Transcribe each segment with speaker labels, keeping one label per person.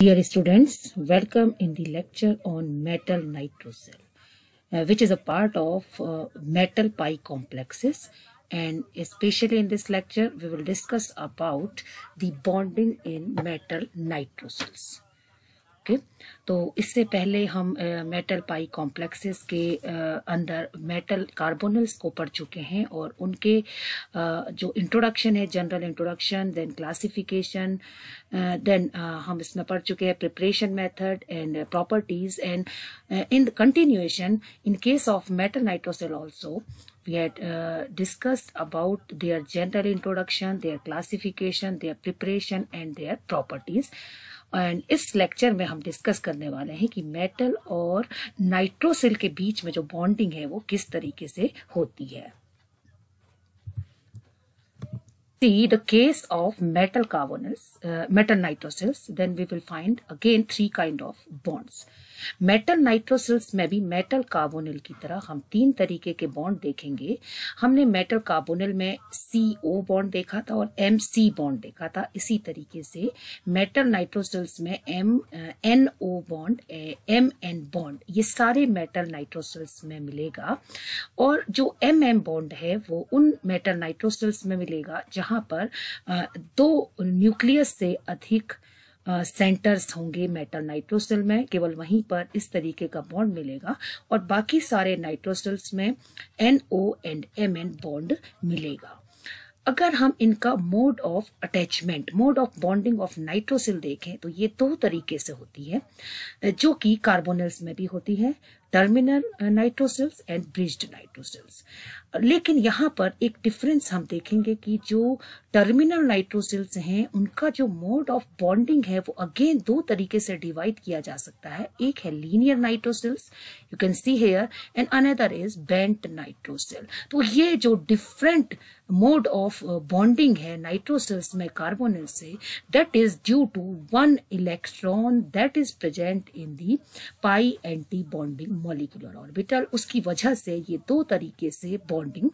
Speaker 1: Dear students, welcome in the lecture on metal nitrocell, uh, which is a part of uh, metal pi complexes. And especially in this lecture, we will discuss about the bonding in metal nitrocells. Okay तो इससे पहले हम metal पाई complexes के अंदर metal कार्बोनल्स को पढ़ चुके हैं और उनके जो इंट्रोडक्शन है general introduction then classification then हम इसमें पढ़ चुके हैं preparation method and properties and in continuation in case of metal nitrosyl also had uh, discussed about their general introduction, their classification, their preparation and their properties. And इस lecture में हम discuss करने वाले हैं कि मेटल और nitrosyl के बीच में जो बॉन्डिंग है वो किस तरीके से होती है see the case of metal carbonyls, uh, metal nitrosyls, then we will find again three kind of bonds. Metal nitrosyls में भी मेटल कार्बोनिल की तरह हम तीन तरीके के बॉन्ड देखेंगे। हमने मेटल कार्बोनिल में सी ओ बॉन्ड देखा था और एम सी बॉन्ड देखा था। इसी तरीके से मेटल नाइट्रोसिल्स में M N O bond M N bond ये सारे मेटल नाइट्रोसिल्स में मिलेगा। और जो एम एम बॉन्ड है, वो उन मेटल नाइट्रोसिल्स में मिलेगा जहाँ पर दो न्यूक्लियस से अधिक सेंटर्स होंगे मेटल नाइट्रोसिल में, केवल वहीं पर इस तरीके का बॉन्ड मिलेगा और बाकी सारे नाइट्रोसिल्स में N O and M N bond मिलेगा। अगर हम इनका mode of attachment mode of bonding of nitrosyl देखें तो ये दो तरीके से होती है, जो कि कार्बोनल्स में भी होती है terminal nitrosyls and bridged nitrosyls लेकिन यहाँ पर एक डिफरेंस हम देखेंगे कि जो टर्मिनल नाइट्रोसिल्स हैं, उनका जो मोड ऑफ़ बॉन्डिंग है, वो अगेन दो तरीके से डिवाइड किया जा सकता है। एक है linear nitrosyls you can see here and another is bent nitrosyl तो ये जो डिफरेंट मोड ऑफ़ बॉन्डिंग है नाइट्रोसिल्स में कार्बोनिल से that is due to one electron that is present in the pi anti bonding molecular orbital उसकी वजह से ये दो तरीके से बॉन्डिंग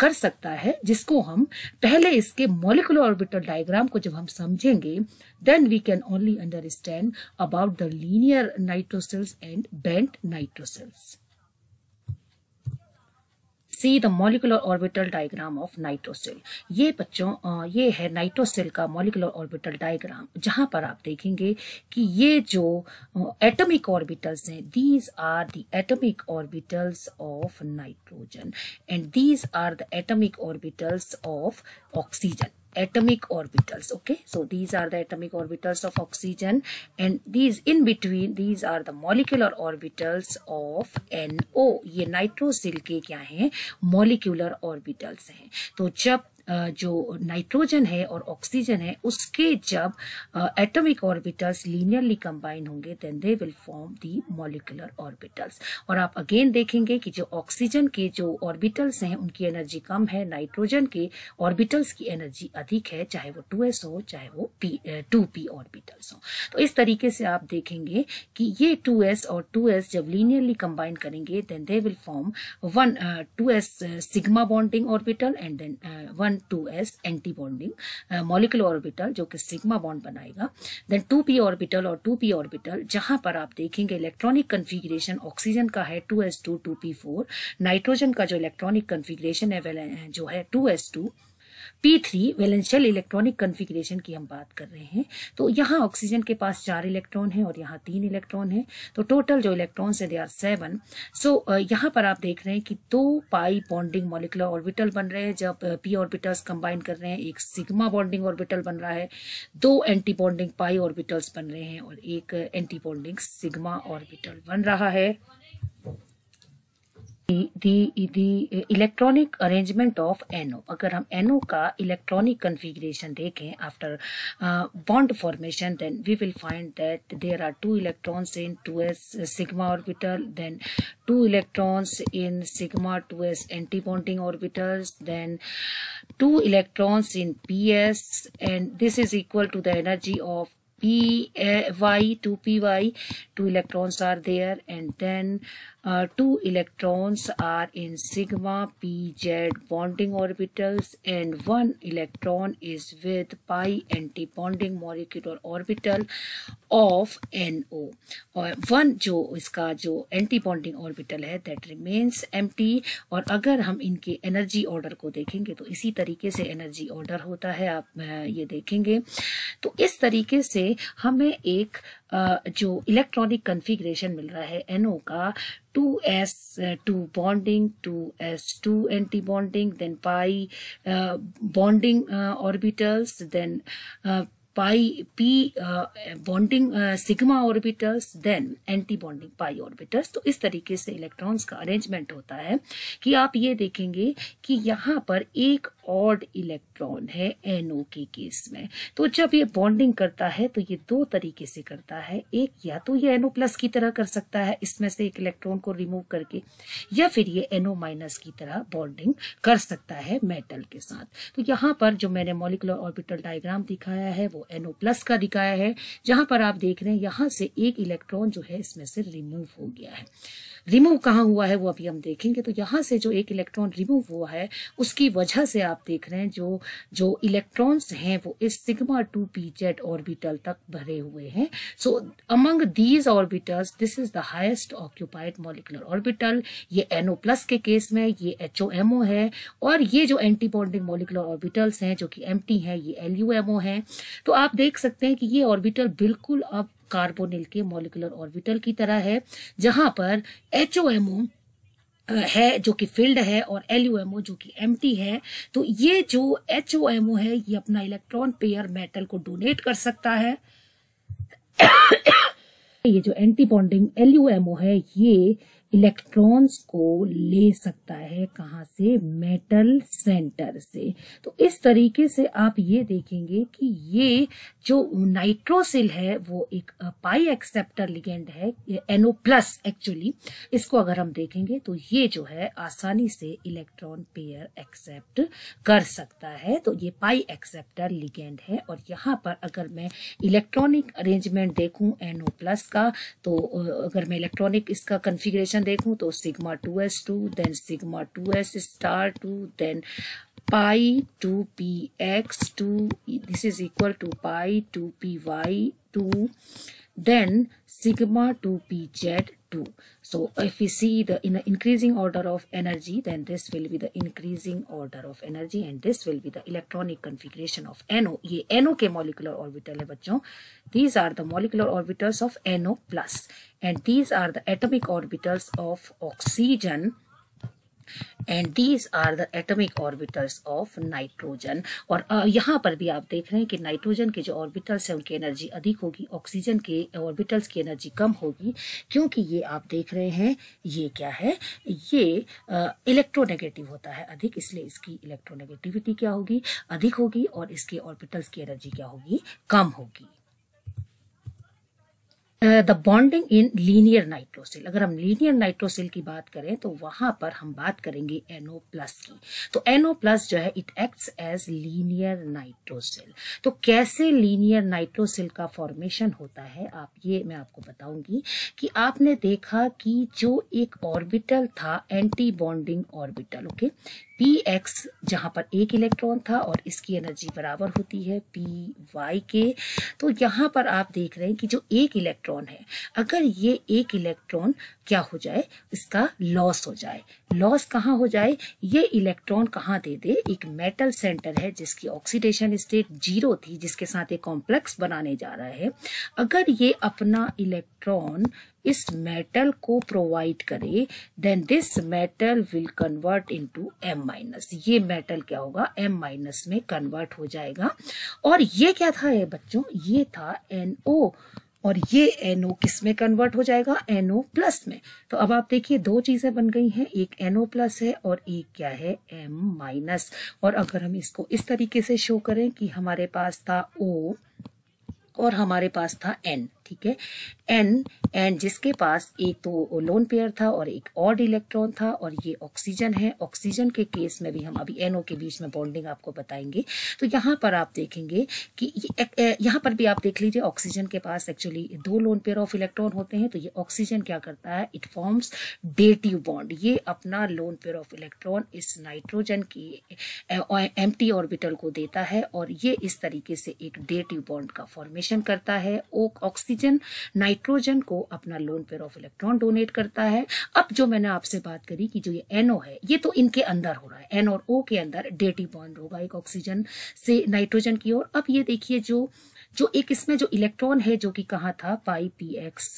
Speaker 1: कर सकता है, जिसको हम पहले इसके मोलिकुलर ऑर्बिटल डायग्राम को जब हम समझेंगे then we can only understand about the linear nitrosyls and bent nitrosyls see the molecular orbital diagram of nitrosyl ये बच्चों ये है नाइट्रोसिल का मॉलिकुलर ऑर्बिटल डायग्राम जहाँ पर आप देखेंगे कि ये जो एटॉमिक ऑर्बिटल्स हैं these are the atomic orbitals of nitrogen and these are the atomic orbitals of oxygen atomic orbitals okay so these are the atomic orbitals of oxygen and these in between these are the molecular orbitals of NO ये nitrosyl के क्या हैं molecular orbitals हैं तो जब जो nitrogen है और ऑक्सीजन है, उसके जब एटॉमिक ऑर्बिटल्स लीनियरली कंबाइन होंगे then they will form the molecular orbitals और आप अगेन देखेंगे कि जो ऑक्सीजन के जो ऑर्बिटल्स हैं, उनकी एनर्जी कम है नाइट्रोजन के ऑर्बिटल्स की एनर्जी अधिक है, चाहे वो टू हो, चाहे वो पी टू पी ऑर्बिटल्स हो। तो इस तरीके से आप देखेंगे कि ये टू और टू जब लीनियरली कंबाइन करेंगे then they will form one two sigma bonding orbital and then one two S anti bonding molecular orbital जो कि सिग्मा बॉन्ड बनाएगा देन टू पी ऑर्बिटल और टू पी ऑर्बिटल जहाँ पर आप देखेंगे इलेक्ट्रॉनिक कन्फिग्रेशन ऑक्सीजन का है two S two two P four nitrogen का जो इलेक्ट्रॉनिक कन्फिग्रेशन है जो है two S two P three valence electronic configuration की हम बात कर रहे हैं। तो यहाँ ऑक्सीजन के पास चार इलेक्ट्रॉन है और यहाँ तीन इलेक्ट्रॉन है। तो टोटल जो इलेक्ट्रॉन्स है दे आर सेवन सो यहाँ पर आप देख रहे हैं कि दो पाई बॉन्डिंग मोलिकुलर ऑर्बिटल बन रहे हैं, जब पी ऑर्बिटल्स कंबाइन कर रहे हैं, एक सिग्मा बॉन्डिंग ऑर्बिटल बन रहा है, दो एंटी बॉन्डिंग पाई ऑर्बिटल्स बन रहे हैं, और एक एंटी बॉन्डिंग सिग्मा ऑर्बिटल बन रहा है। the the electronic arrangement of NO अगर हम NO का electronic configuration देखें after uh, bond formation then we will find that there are two electrons in 2s sigma orbital then two electrons in sigma 2s antibonding orbitals then two electrons in ps and this is equal to the energy of py 2 py two electrons are there and then two electrons are in sigma P Z bonding orbitals and one electron is with pi anti bonding molecular orbital of N O और one जो, इसका जो anti bonding orbital है that remains empty और अगर हम इनके energy order को देखेंगे तो इसी तरीके से एनर्जी ऑर्डर होता है, आप ये देखेंगे। तो इस तरीके से हमें एक जो इलेक्ट्रॉनिक कन्फिग्रेशन मिल रहा है एनओ का two S two bonding two S two anti bonding then pi bonding orbitals then uh, bonding uh, sigma orbitals then anti bonding pi orbitals तो इस तरीके से इलेक्ट्रॉन्स का अरेंजमेंट होता है कि आप ये देखेंगे कि यहाँ पर एक ऑड इलेक्ट्रॉन है एनओ के केस में। तो जब ये बॉन्डिंग करता है तो ये दो तरीके से करता है। एक, या तो ये एनओ प्लस की तरह कर सकता है, इसमें से एक इलेक्ट्रॉन को रिमूव करके, या फिर ये एनओ माइनस की तरह बॉन्डिंग कर सकता है मेटल के साथ। तो यहाँ पर जो मैंने मोलिकुलर ऑर्बिटल डायग्राम दिखाया है, वो एनओ प्लस का दिखाया है। जहाँ पर आप देख रहे हैं, यहाँ से एक इलेक्ट्रॉन जो है, इसमें से रिमूव हो गया है। रिमूव कहाँ हुआ है वो अभी हम देखेंगे। तो यहाँ से जो एक इलेक्ट्रॉन रिमूव हुआ है, उसकी वजह से आप देख रहे हैं जो जो इलेक्ट्रॉन्स हैं वो इस sigma two P Z orbital तक भरे हुए हैं। So among these orbitals this is the highest occupied molecular orbital ये एनओ प्लस के केस में, ये एमओ है। और ये जो एंटी बॉन्डिंग मॉलिकुलर ऑर्बिटल्स हैं, जो कि एम है, ये एल है। तो आप देख सकते हैं कि ये ऑर्बिटल बिल्कुल अब कार्बोनिल के मोलिकुलर ऑर्बिटल की तरह है, जहाँ पर एच है, जो कि फ़ील्ड है, और एलयूएमओ जो कि एम है। तो ये जो एच है, ये अपना इलेक्ट्रॉन पेयर मेटल को डोनेट कर सकता है। ये जो एंटी बॉन्डिंग एल है, ये इलेक्ट्रॉन्स को ले सकता है कहा से? मेटल सेंटर से। तो इस तरीके से आप ये देखेंगे कि ये जो नाइट्रोसिल है, वो एक पाई एक्सेप्टर लिगेंड है एनओ प्लस एक्चुअली इसको अगर हम देखेंगे तो ये जो है आसानी से इलेक्ट्रॉन पेयर एक्सेप्ट कर सकता है। तो ये पाई एक्सेप्टर लिगेंड है और यहाँ पर अगर मैं इलेक्ट्रॉनिक अरेंजमेंट देखूँ एनओ प्लस का तो अगर मैं इलेक्ट्रॉनिक इसका कन्फिग्रेशन इक्वेशन देखूँ तो sigma two s two then sigma two s star two then pi two p x two this is equal to pi two p y two then sigma 2pz2 so if we see the in the increasing order of energy then this will be the increasing order of energy and this will be the electronic configuration of NO ye NO ke molecular orbital hai these are the molecular orbitals of NO plus and these are the atomic orbitals of oxygen and these are the atomic orbitals of nitrogen और यहाँ पर भी आप देख रहे हैं कि nitrogen के जो ऑर्बिटल्स है, उनकी एनर्जी अधिक होगी ऑक्सीजन के ऑर्बिटल्स की एनर्जी कम होगी, क्योंकि ये आप देख रहे हैं, ये क्या है? ये इलेक्ट्रोनेगेटिव होता है अधिक, इसलिए इसकी इलेक्ट्रोनेगेटिविटी क्या होगी? अधिक होगी और इसके ऑर्बिटल्स की एनर्जी क्या होगी? कम होगी। The bonding in linear nitrosyl अगर हम लीनियर नाइट्रोसिल की बात करें तो वहाँ पर हम बात करेंगे एनओ प्लस की। तो एनओ प्लस जो है it acts as linear nitrosyl तो कैसे लीनियर नाइट्रोसिल का फॉर्मेशन होता है, आप ये मैं आपको बताऊँगी कि आपने देखा कि जो एक ऑर्बिटल था antibonding orbital okay p x जहाँ पर एक इलेक्ट्रॉन था और इसकी एनर्जी बराबर होती है पी वाई के तो यहाँ पर आप देख रहे हैं कि जो एक इलेक्ट्रॉन है। अगर ये एक इलेक्ट्रॉन क्या हो जाए? इसका लॉस हो जाए। लॉस कहाँ हो जाए? ये इलेक्ट्रॉन कहाँ दे दे? एक मेटल सेंटर है जिसकी ऑक्सीडेशन स्टेट ज़ीरो थी, जिसके साथ एक कॉम्प्लेक्स बनाने जा रहा है। अगर ये अपना इलेक्ट्रॉन इस मेटल को प्रोवाइड करे then this metal will convert into M minus ये मेटल क्या होगा? एम माइनस में कन्वर्ट हो जाएगा। और ये क्या था, ये बच्चों? ये था एनओ और ये एनओ किसमें कन्वर्ट हो जाएगा? एनओ प्लस में। तो अब आप देखिए, दो चीज़ें बन गई हैं। एक एनओ प्लस है और एक क्या है? एम माइनस और अगर हम इसको इस तरीके से शो करें कि हमारे पास था ओ और हमारे पास था एन ठीक है? एन एंड जिसके पास एक तो लोन पेयर था और एक और इलेक्ट्रॉन था और ये ऑक्सीजन है। ऑक्सीजन के केस में भी हम अभी एनओ के बीच में बॉन्डिंग आपको बताएँगे। तो यहाँ पर आप देखेंगे कि यहाँ पर भी आप देख लीजिए ऑक्सीजन के पास एक्चुअली दो लोन पेयर ऑफ़ इलेक्ट्रॉन होते हैं। तो ये ऑक्सीजन क्या करता है? इट फॉर्म्स डेटिव बॉन्ड ये अपना लोन पेयर ऑफ़ इलेक्ट्रॉन इस नाइट्रोजन की एम ऑर्बिटल को देता है और ये इस तरीके से एक डेटिव बॉन्ड का फॉर्मेशन करता है। ऑक्सीजन नाइट्रोजन को अपना lone pair of electron donate करता है। अब जो मैंने आपसे बात करी कि जो ये एनओ है, ये तो इनके अंदर हो रहा है। एन और ओ के अंदर डेटी बॉन्ड होगा एक ऑक्सीजन से नाइट्रोजन की ओर। अब ये देखिए जो जो एक इसमें जो इलेक्ट्रॉन है, जो कि कहा था? पाई पी एक्स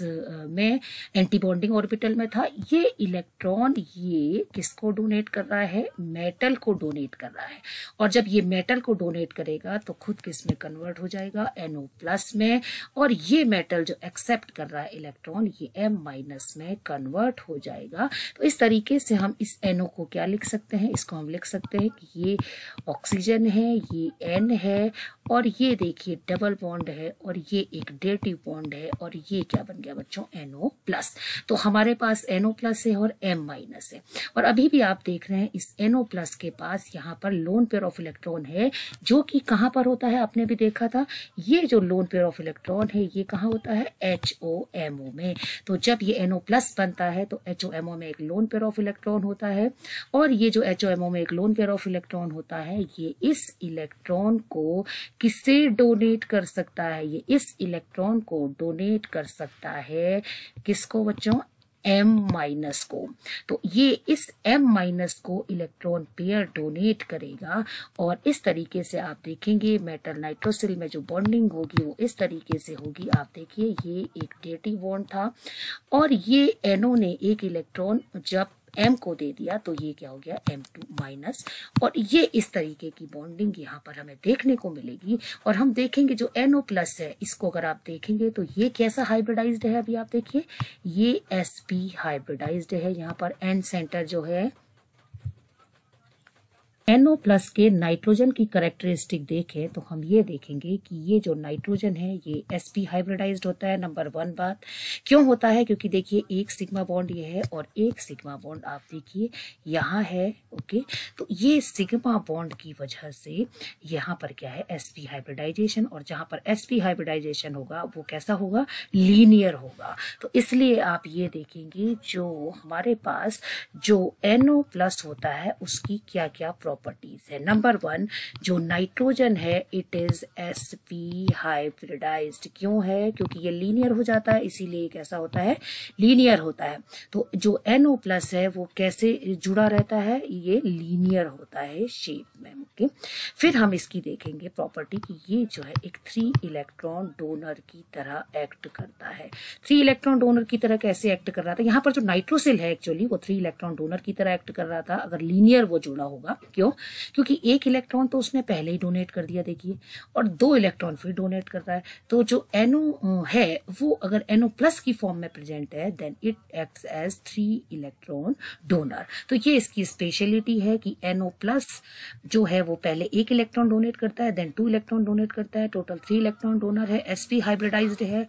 Speaker 1: में एंटी बॉन्डिंग ऑर्बिटल में था। ये इलेक्ट्रॉन ये किसको डोनेट कर रहा है? मेटल को डोनेट कर रहा है। और जब ये मेटल को डोनेट करेगा तो खुद किसमें कन्वर्ट हो जाएगा? एनओ प्लस में। और ये मेटल जो एक्सेप्ट कर रहा है इलेक्ट्रॉन, ये एम माइनस में कन्वर्ट हो जाएगा। तो इस तरीके से हम इस एनओ को क्या लिख सकते हैं? इसको हम लिख सकते हैं कि ये ऑक्सीजन है, ये एन है और ये देखिए डबल बॉन्ड है और ये एक डेटिव बॉन्ड है और ये क्या बन गया बच्चों? एनओ प्लस तो हमारे पास एनओ प्लस है और एम माइनस है। और अभी भी आप देख रहे हैं, इस NO प्लस के पास यहाँ पर लोन पेयर ऑफ़ इलेक्ट्रॉन है, जो कि कहाँ पर होता है? आपने भी देखा था। ये जो लोन पेयर ऑफ़ इलेक्ट्रॉन है, ये कहाँ होता है? एच ओ एम ओ में। तो जब ये एनओ प्लस बनता है तो एच ओ एम ओ में एक लोन पेयर ऑफ़ इलेक्ट्रॉन होता है। और ये जो एच ओ एम ओ में एक लोन पेयर ऑफ़ इलेक्ट्रॉन होता है, ये इस इलेक्ट्रॉन को किसे डोनेट कर सकता है? ये इस इलेक्ट्रॉन को डोनेट कर सकता है किसको बच्चों? M माइनस को। तो ये इस M माइनस को इलेक्ट्रॉन पेयर डोनेट करेगा और इस तरीके से आप देखेंगे मेटल नाइट्रोसिल में जो बॉन्डिंग होगी वो इस तरीके से होगी। आप देखिए, ये एक डेटी बॉन्ड था और ये एनो ने एक इलेक्ट्रॉन जब एम को दे दिया तो ये क्या हो गया? एम टू माइनस और ये इस तरीके की बॉन्डिंग यहाँ पर हमें देखने को मिलेगी। और हम देखेंगे जो एनओ प्लस है, इसको अगर आप देखेंगे तो ये कैसा हाइब्रिडाइज्ड है अभी आप देखिए। ये एस पी हाइब्रिडाइज्ड है, यहाँ पर एन सेंटर जो है NO प्लस के नाइट्रोजन की करेक्टरिस्टिक देखें तो हम ये देखेंगे कि ये जो नाइट्रोजन है, ये sp हाइब्रिडाइज्ड होता है नंबर वन बात। क्यों होता है? क्योंकि देखिए, एक सिग्मा बॉन्ड ये है और एक सिग्मा बॉन्ड आप देखिए, यहाँ है ओके तो ये सिग्मा बॉन्ड की वजह से यहाँ पर क्या है? Sp हाइब्रिडाइजेशन और जहाँ पर sp हाइब्रिडाइजेशन होगा, वो कैसा होगा? लीनियर होगा। तो इसलिए आप ये देखेंगे, जो हमारे पास जो एनओ प्लस होता है, उसकी क्या क्या प्रॉपर्टी प्रॉपर्टीज़ है नंबर वन जो नाइट्रोजन है it is s p hybridised क्यों है? क्योंकि ये लीनियर हो जाता है, इसीलिए कैसा होता है लीनियर होता है। तो जो एनओ प्लस है, वो कैसे जुड़ा रहता है? ये लीनियर होता है शेप में ओके फिर हम इसकी देखेंगे प्रॉपर्टी कि ये जो है, एक थ्री इलेक्ट्रॉन डोनर की तरह एक्ट करता है। थ्री इलेक्ट्रॉन डोनर की तरह कैसे एक्ट कर रहा था? यहाँ पर जो नाइट्रोसिल है एक्चुअली वो थ्री इलेक्ट्रॉन डोनर की तरह एक्ट कर रहा था। अगर लीनियर वो जुड़ा होगा, क्यों? क्योंकि एक इलेक्ट्रॉन तो उसने पहले ही डोनेट कर दिया, देखिए, और दो इलेक्ट्रॉन फिर डोनेट कर रहा है। तो जो एनो है, वो अगर एनो प्लस की फॉर्म में प्रेजेंट है then it acts as three electron donor तो ये इसकी स्पेशलिटी है कि एनो प्लस जो है, वो पहले एक इलेक्ट्रॉन डोनेट करता है देन टू इलेक्ट्रॉन डोनेट करता है टोटल थ्री इलेक्ट्रॉन डोनर है एसपी हाइब्रिडाइज्ड है।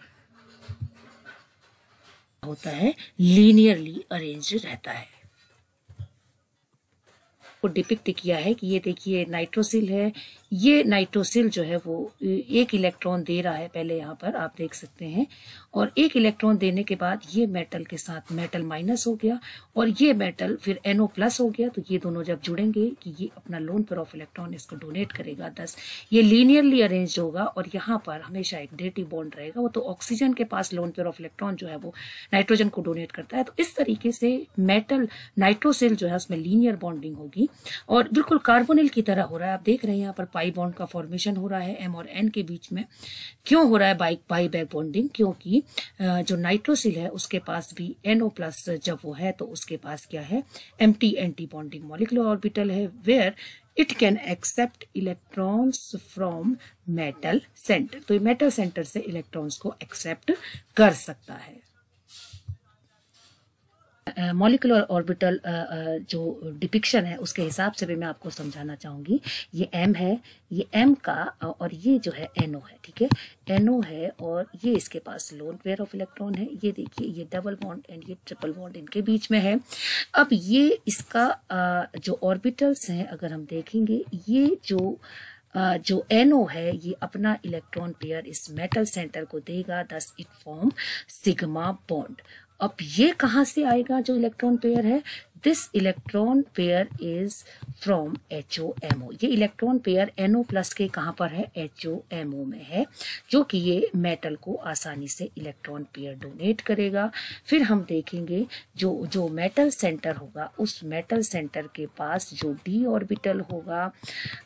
Speaker 1: होता है लीनियरली अरेंज रहता है। को डिपिक्ट किया है कि ये देखिए नाइट्रोसिल है। ये नाइट्रोसिल जो है वो एक इलेक्ट्रॉन दे रहा है, पहले यहाँ पर आप देख सकते हैं। और एक इलेक्ट्रॉन देने के बाद ये मेटल के साथ मेटल माइनस हो गया और ये मेटल फिर एनओ प्लस हो गया। तो ये दोनों जब जुड़ेंगे कि ये अपना लोन पर ऑफ़ इलेक्ट्रॉन इसको डोनेट करेगा। दस, ये लीनियरली अरेंज होगा और यहाँ पर हमेशा एक डेटिव बॉन्ड रहेगा। वो तो ऑक्सीजन के पास लोन पेयर ऑफ़ इलेक्ट्रॉन जो है वो नाइट्रोजन को डोनेट करता है। तो इस तरीके से मेटल नाइट्रोसिल जो है उसमें लीनियर बॉन्डिंग होगी और बिल्कुल कार्बोनिल की तरह हो रहा है। आप देख रहे हैं यहाँ पर पाई बॉन्ड का फॉर्मेशन हो रहा है एम और एन के बीच में। क्यों हो रहा है बाइक पाई बैक बॉन्डिंग क्योंकि जो नाइट्रोसिल है, उसके पास भी एनओ प्लस जब वो है तो उसके पास क्या है? M T anti bonding molecular orbital है where it can accept electrons from metal center तो मेटल सेंटर से इलेक्ट्रॉन्स को एक्सेप्ट कर सकता है। मॉलिकुलर ऑर्बिटल जो डिपिक्शन है, उसके हिसाब से भी मैं आपको समझाना चाहूँगी। ये एम है, ये एम का, और ये जो है एनओ है, ठीक है? एनओ है, और ये इसके पास लोन पेयर ऑफ़ इलेक्ट्रॉन है। ये देखिए, ये डबल बॉन्ड एंड ये ट्रिपल बॉन्ड इनके बीच में है। अब ये इसका जो ऑर्बिटल्स हैं, अगर हम देखेंगे, ये जो जो एनओ है, ये अपना इलेक्ट्रॉन पेयर इस मेटल सेंटर को देगा thus it form sigma bond अब ये कहाँ से आएगा जो इलेक्ट्रॉन पेयर है? This electron pair is from H O M O ये इलेक्ट्रॉन पेयर एनओ प्लस के कहाँ पर है? एच ओ एम ओ में है, जो कि ये मेटल को आसानी से इलेक्ट्रॉन पेयर डोनेट करेगा। फिर हम देखेंगे जो जो मेटल सेंटर होगा, उस मेटल सेंटर के पास जो डी ऑर्बिटल होगा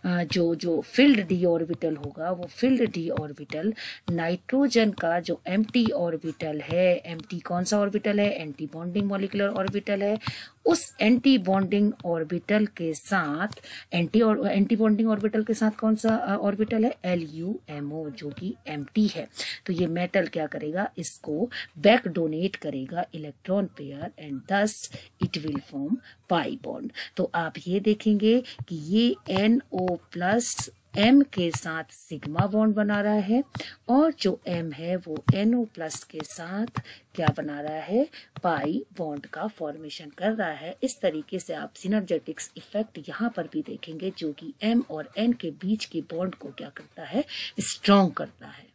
Speaker 1: जो जो फिल्ड डी ऑर्बिटल होगा, वो फिल्ड डी ऑर्बिटल नाइट्रोजन का जो एम टी ऑर्बिटल है एम टी कौन सा ऑर्बिटल है? एंटी बॉन्डिंग मॉलिकुलर ऑर्बिटल है। उस एंटी बॉन्डिंग ऑर्बिटल के साथ एंटी और एंटी बॉन्डिंग ऑर्बिटल के साथ कौन सा ऑर्बिटल है? एल यू एम ओ जो कि एम टी है। तो ये मेटल क्या करेगा? इसको बैक डोनेट करेगा electron pair and thus it will form pi bond तो आप ये देखेंगे कि ये एन ओ प्लस एम के साथ सिग्मा बॉन्ड बना रहा है और जो एम है वो एनओ प्लस के साथ क्या बना रहा है? पाई बॉन्ड का फॉर्मेशन कर रहा है। इस तरीके से आप सिनर्जेटिक्स इफ़ेक्ट यहाँ पर भी देखेंगे जो कि एम और एन के बीच के बॉन्ड को क्या करता है? स्ट्रॉन्ग करता है।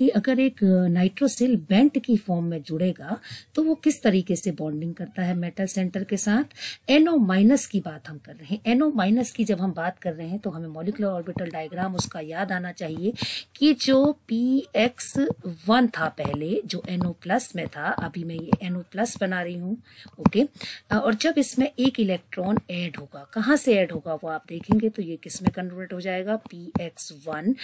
Speaker 1: कि अगर एक नाइट्रोसिल बेंट की फॉर्म में जुड़ेगा तो वो किस तरीके से बॉन्डिंग करता है मेटल सेंटर के साथ? एनओ माइनस की बात हम कर रहे हैं। एनओ माइनस की जब हम बात कर रहे हैं तो हमें मोलिकुलर ऑर्बिटल डायग्राम उसका याद आना चाहिए कि जो पी एक्स वन था पहले, जो एनओ प्लस में था, अभी मैं ये एनओ प्लस बना रही हूँ ओके और जब इसमें एक इलेक्ट्रॉन ऐड होगा, कहाँ से ऐड होगा वो आप देखेंगे तो ये किसमें कन्वर्ट हो जाएगा? पी एक्स वन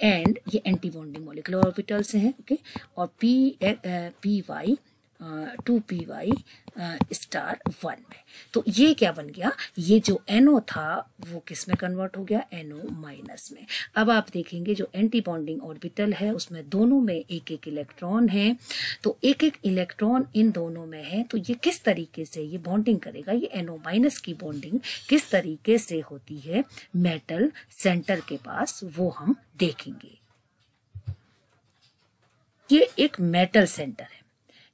Speaker 1: एंड ये एंटी बॉन्डिंग मोलिकुलर ऑर्बिटल्स हैं ओके और p p y two p y star one में। तो ये क्या बन गया? ये जो एनओ था, वो किसमें कन्वर्ट हो गया? एनओ माइनस में। अब आप देखेंगे जो एंटी बॉन्डिंग ऑर्बिटल है, उसमें दोनों में एक एक इलेक्ट्रॉन है। तो एक एक इलेक्ट्रॉन इन दोनों में है तो ये किस तरीके से ये बॉन्डिंग करेगा? ये एनओ माइनस की बॉन्डिंग किस तरीके से होती है? मेटल सेंटर के पास, वो हम देखेंगे। ये एक मेटल सेंटर है।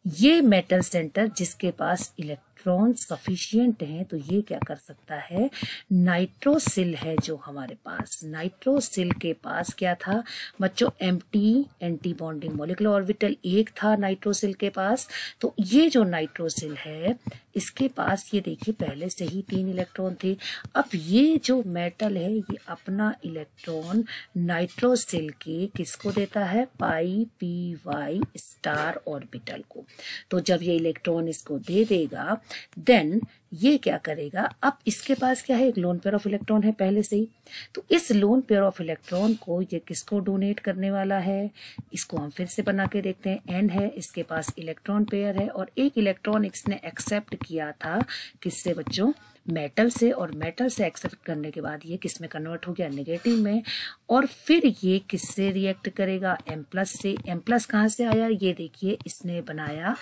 Speaker 1: ये मेटल सेंटर जिसके पास इलेक्ट्रॉन सफिशियंट हैं तो ये क्या कर सकता है? नाइट्रोसिल है जो हमारे पास। नाइट्रोसिल के पास क्या था? बच्चों M T anti bonding molecular orbital एक था नाइट्रोसिल के पास। तो ये जो नाइट्रोसिल है इसके पास, ये देखिए, पहले से ही तीन इलेक्ट्रॉन थे। अब ये जो मेटल है, ये अपना इलेक्ट्रॉन नाइट्रोसिल के किसको देता है? Pi p y star orbital को। तो जब ये इलेक्ट्रॉन इसको दे देगा देन ये क्या करेगा? अब इसके पास क्या है? एक लोन पेयर ऑफ़ इलेक्ट्रॉन है पहले से ही। तो इस लोन पेयर ऑफ़ इलेक्ट्रॉन को ये किसको डोनेट करने वाला है? इसको हम फिर से बना के देखते हैं। एन है, इसके पास इलेक्ट्रॉन पेयर है और एक इलेक्ट्रॉन इसने एक्सेप्ट किया था किससे बच्चों? मेटल से और मेटल से एक्सेप्ट करने के बाद ये किसमें कन्वर्ट हो गया? नेगेटिव में। और फिर ये किससे रिएक्ट करेगा? एम प्लस से। एम प्लस कहाँ से आया? ये देखिए, इसने बनाया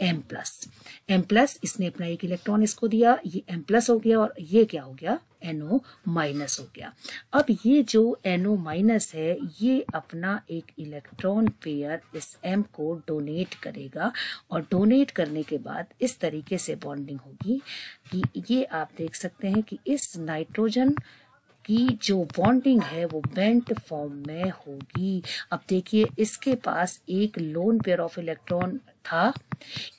Speaker 1: एम प्लस एम प्लस इसने अपना एक इलेक्ट्रॉन इसको दिया, ये एम प्लस हो गया और ये क्या हो गया? एनओ माइनस हो गया। अब ये जो एनओ माइनस है, ये अपना एक इलेक्ट्रॉन पेयर इस एम को डोनेट करेगा और डोनेट करने के बाद इस तरीके से बॉन्डिंग होगी कि ये आप देख सकते हैं कि इस नाइट्रोजन की जो बॉन्डिंग है वो बेंट फॉर्म में होगी। अब देखिए इसके पास एक लोन पेयर ऑफ़ इलेक्ट्रॉन था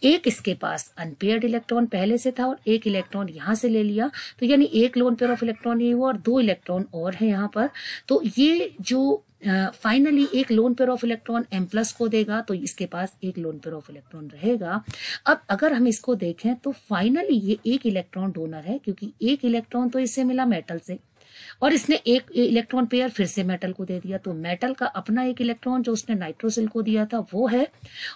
Speaker 1: एक इसके पास अनपेयर्ड इलेक्ट्रॉन पहले से था और एक इलेक्ट्रॉन यहाँ से ले लिया। तो यानी एक लोन पेयर ऑफ़ इलेक्ट्रॉन ये हुआ और दो इलेक्ट्रॉन और है यहाँ पर। तो ये जो फाइनली uh, एक lone pair of electron M plus को देगा तो इसके पास एक लोन पेयर ऑफ़ इलेक्ट्रॉन रहेगा। अब अगर हम इसको देखें तो फाइनली ये एक इलेक्ट्रॉन डोनर है क्योंकि एक इलेक्ट्रॉन तो इससे मिला मेटल से। और इसने एक इलेक्ट्रॉन पेयर फिर से मेटल को दे दिया। तो मेटल का अपना एक इलेक्ट्रॉन जो उसने नाइट्रोसिल को दिया था, वो है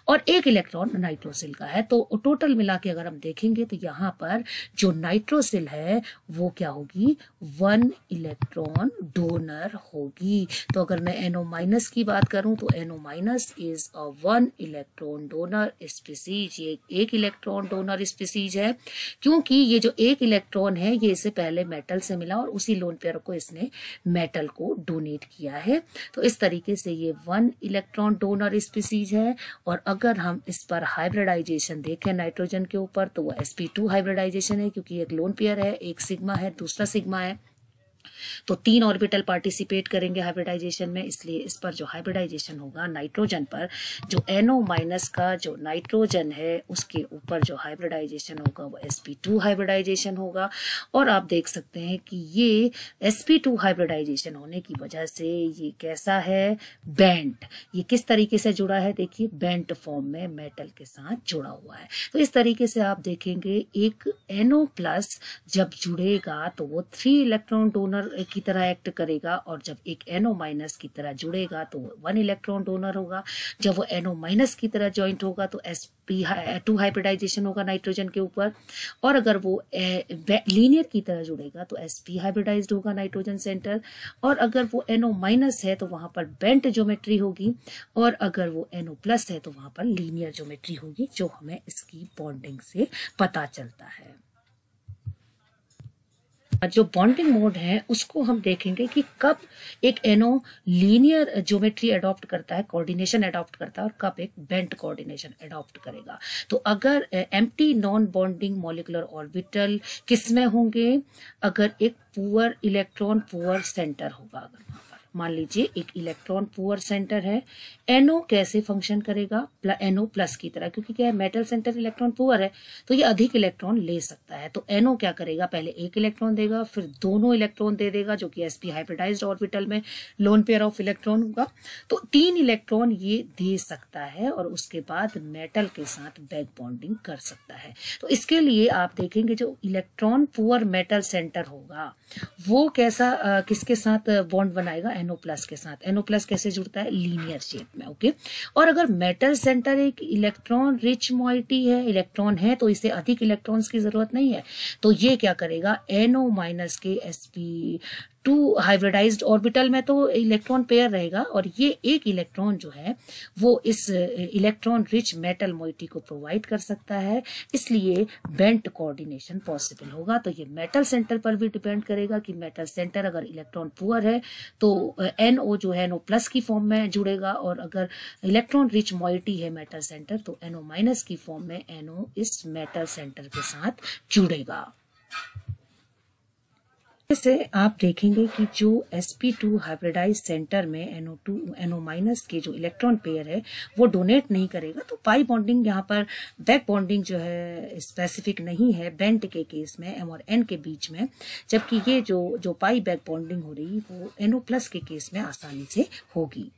Speaker 1: और एक इलेक्ट्रॉन नाइट्रोसिल का है। तो टोटल मिला के अगर हम देखेंगे तो यहाँ पर जो नाइट्रोसिल है, वो क्या होगी? वन इलेक्ट्रॉन डोनर होगी। तो अगर मैं एनओ माइनस की बात करूँ तो NO minus is a one electron donor species ये एक इलेक्ट्रॉन डोनर स्पीसीज है, क्योंकि ये जो एक इलेक्ट्रॉन है, ये इसे पहले मेटल से मिला और उसी लोन पेयर को इसने मेटल को डोनेट किया है। तो इस तरीके से ये वन इलेक्ट्रॉन डोनर स्पीसीज है और अगर हम इस पर हाइब्रिडाइजेशन देखें नाइट्रोजन के ऊपर तो वो sp2 हाइब्रिडाइजेशन है, क्योंकि एक लोन पेयर है, एक सिग्मा है, दूसरा सिग्मा है। तो तीन ऑर्बिटल पार्टिसिपेट करेंगे हाइब्रिडाइजेशन में, इसलिए इस पर जो हाइब्रिडाइजेशन होगा नाइट्रोजन पर, जो एनओ माइनस का जो नाइट्रोजन है, उसके ऊपर जो हाइब्रिडाइजेशन होगा वो sp2 हाइब्रिडाइजेशन होगा। और आप देख सकते हैं कि ये sp2 हाइब्रिडाइजेशन होने की वजह से ये कैसा है? बैंड ये किस तरीके से जुड़ा है? देखिए बैंड फॉर्म में मेटल के साथ जुड़ा हुआ है। तो इस तरीके से आप देखेंगे, एक NO प्लस जब जुड़ेगा तो वो थ्री इलेक्ट्रॉन डोनर की तरह एक्ट करेगा और जब एक एनओ माइनस की तरह जुड़ेगा तो वन इलेक्ट्रॉन डोनर होगा। जब वो एनओ माइनस की तरह ज्वाइंट होगा तो एस पी टू हाइब्रिडाइजेशन होगा नाइट्रोजन के ऊपर। और अगर वो लीनियर की तरह जुड़ेगा तो एस पी हाइब्रिडाइज होगा नाइट्रोजन सेंटर और अगर वो एनओ माइनस है तो वहाँ पर बेंट ज्योमेट्री होगी। और अगर वो एनओ प्लस है तो वहाँ पर लीनियर ज्योमेट्री होगी, जो हमें इसकी बॉन्डिंग से पता चलता है। जो बॉन्डिंग मोड है, उसको हम देखेंगे कि कब एक एनो लीनियर ज्योमेट्री अडॉप्ट करता है कोऑर्डिनेशन अडॉप्ट करता है और कब एक बेंट कोऑर्डिनेशन अडॉप्ट करेगा। तो अगर empty non bonding molecular orbital किसमें होंगे? अगर एक पुअर इलेक्ट्रॉन पुअर सेंटर होगा। अगर मान लीजिए एक इलेक्ट्रॉन पुअर सेंटर है एनओ कैसे फ़ंक्शन करेगा? एनओ प्लस की तरह क्योंकि क्या है मेटल सेंटर इलेक्ट्रॉन पुअर है तो ये अधिक इलेक्ट्रॉन ले सकता है। तो एनओ क्या करेगा? पहले एक इलेक्ट्रॉन देगा फिर दोनों इलेक्ट्रॉन दे देगा जो कि एसपी हाइब्रिडाइज ऑर्बिटल में लोन पेयर ऑफ़ इलेक्ट्रॉन होगा। तो तीन इलेक्ट्रॉन ये दे सकता है और उसके बाद मेटल के साथ बैक बॉन्डिंग कर सकता है। तो इसके लिए आप देखेंगे जो इलेक्ट्रॉन पुअर मेटल सेंटर होगा वो कैसा आ, किसके साथ बॉन्ड बनाएगा? एनओ प्लस के साथ। एनओ प्लस कैसे जुड़ता है? लीनियर शेप में ओके और अगर मेटल सेंटर एक इलेक्ट्रॉन रिच मॉइटी है इलेक्ट्रॉन है तो इसे अधिक इलेक्ट्रॉन्स की ज़रूरत नहीं है। तो ये क्या करेगा? एनओ माइनस के एसपी टू हाइब्रिडाइज्ड ऑर्बिटल में तो इलेक्ट्रॉन पेयर रहेगा और ये एक इलेक्ट्रॉन जो है, वो इस इलेक्ट्रॉन रिच मेटल मोइटी को प्रोवाइड कर सकता है। इसलिए बेंट कोऑर्डिनेशन पॉसिबल होगा। तो ये मेटल सेंटर पर भी डिपेंड करेगा कि मेटल सेंटर अगर इलेक्ट्रॉन पुअर है तो एन ओ जो है एनओ प्लस की फॉर्म में जुड़ेगा और अगर इलेक्ट्रॉन रिच मोइटी है मेटल सेंटर तो एनओ माइनस की फॉर्म में एनओ इस मेटल सेंटर के साथ जुड़ेगा। से आप देखेंगे कि जो sp2 हाइब्रिडाइज सेंटर में NO2 NO माइनस के जो इलेक्ट्रॉन पेयर है, वो डोनेट नहीं करेगा। तो पाई बॉन्डिंग यहाँ पर बैक बॉन्डिंग जो है स्पेसिफिक नहीं है बेंट के केस में एम और एन के बीच में, जबकि ये जो जो पाई बैक बॉन्डिंग हो रही, वो NO प्लस के केस में आसानी से होगी।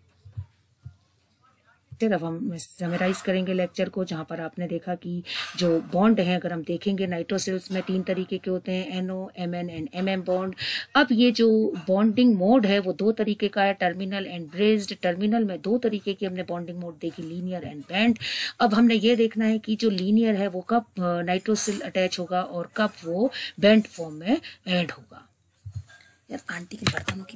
Speaker 1: लेक्चर अब हम समराइज करेंगे लेक्चर को, जहाँ पर आपने देखा कि जो बॉन्ड है, अगर हम देखेंगे नाइट्रोसिल्स में तीन तरीके के होते हैं NO M N and M M bond अब ये जो बॉन्डिंग मोड है, वो दो तरीके का है टर्मिनल एंड ब्रेस्ड टर्मिनल में दो तरीके की हमने बॉन्डिंग मोड देखी लीनियर एंड बैंड अब हमने ये देखना है कि जो लीनियर है, वो कब नाइट्रोसिल अटैच होगा और कब वो बैंड फॉर्म में एड होगा।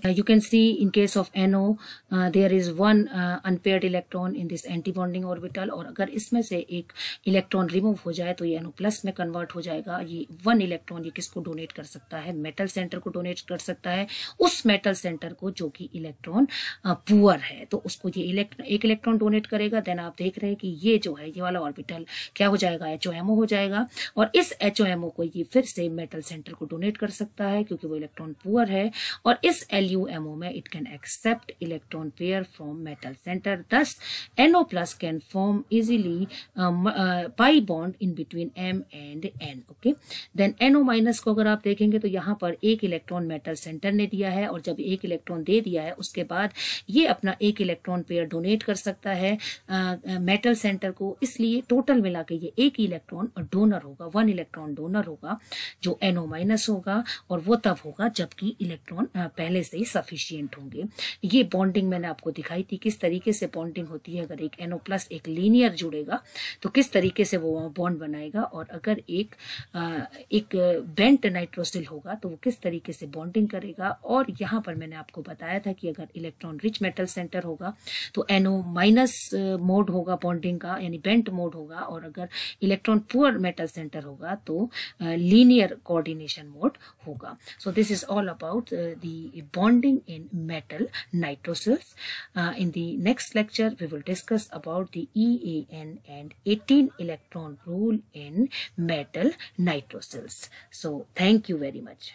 Speaker 1: You can see in case of NO there is one unpaired electron in this antibonding orbital और अगर इसमें से एक इलेक्ट्रॉन रिमूव हो जाए तो ये एनओ प्लस में कन्वर्ट हो जाएगा। ये वन इलेक्ट्रॉन ये किसको डोनेट कर सकता है? मेटल सेंटर को डोनेट कर सकता है। उस मेटल सेंटर को जो कि इलेक्ट्रॉन पुअर है तो उसको ये एक इलेक्ट्रॉन डोनेट करेगा। देन आप देख रहे हैं कि ये जो है, ये वाला ऑर्बिटल क्या हो जाएगा? एचओएमओ हो जाएगा। और इस एचओएमओ को ये फिर से मेटल सेंटर को डोनेट कर सकता है, क्योंकि वो इलेक्ट्रॉन पुअर है। और इस LUMO में it can accept electron pair from metal center thus NO plus can form easily pi bond in between M and N okay then NO minus को अगर आप देखेंगे तो यहाँ पर एक इलेक्ट्रॉन मेटल सेंटर ने दिया है और जब एक इलेक्ट्रॉन दे दिया है उसके बाद ये अपना एक इलेक्ट्रॉन पेयर डोनेट कर सकता है मेटल uh, सेंटर को। इसलिए टोटल मिला के ये एक इलेक्ट्रॉन डोनर होगा वन इलेक्ट्रॉन डोनर होगा जो एनओ माइनस होगा और वो तब होगा जबकि इलेक्ट्रॉन पहले से ही सफिशियंट होंगे। ये बॉन्डिंग मैंने आपको दिखाई थी, किस तरीके से बॉन्डिंग होती है, अगर एक एनओ प्लस एक लीनियर जुड़ेगा तो किस तरीके से वो बॉन्ड बनाएगा, और अगर एक एक बेंट नाइट्रोसिल होगा तो वो किस तरीके से बॉन्डिंग करेगा, और यहाँ पर मैंने आपको बताया था कि अगर इलेक्ट्रॉन रिच मेटल सेंटर होगा तो एनओ माइनस मोड होगा बॉन्डिंग का, यानी बेंट मोड होगा, और अगर इलेक्ट्रॉन पुअर मेटल सेंटर होगा तो लीनियर कोऑर्डिनेशन मोड होगा। So this is all about about uh, the bonding in metal nitrocells. Uh, in the next lecture, we will discuss about the EAN and 18 electron rule in metal nitrocells. So thank you very much.